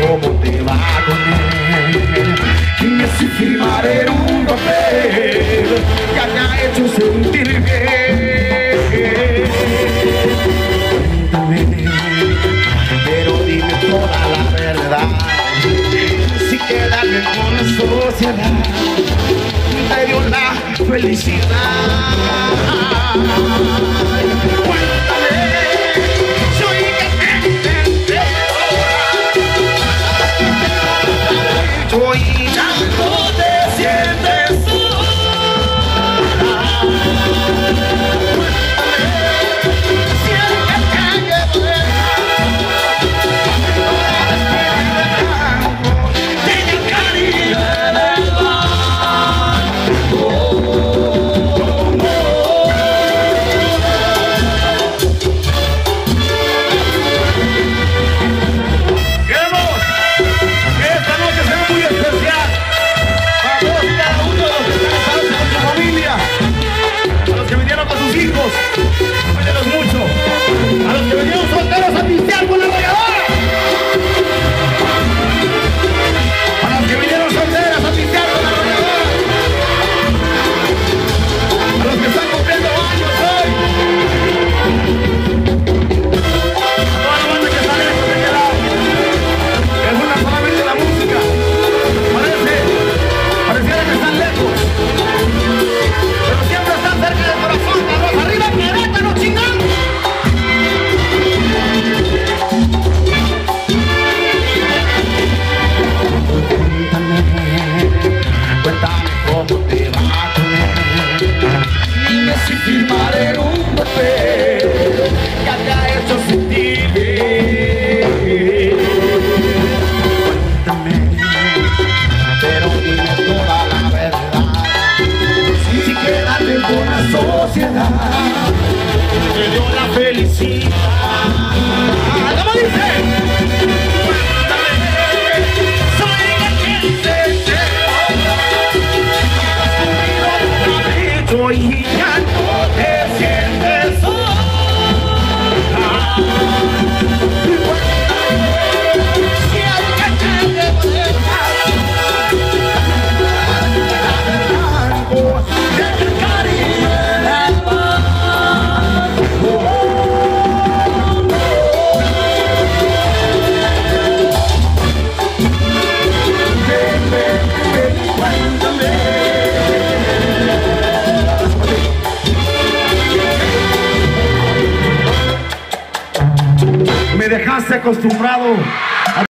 como te va con él Quien si firmaré un papel que haya hecho sentir bien. Cuéntame, pero dime toda la verdad. Si quedarme con la sociedad te dio la felicidad. Dejaste acostumbrado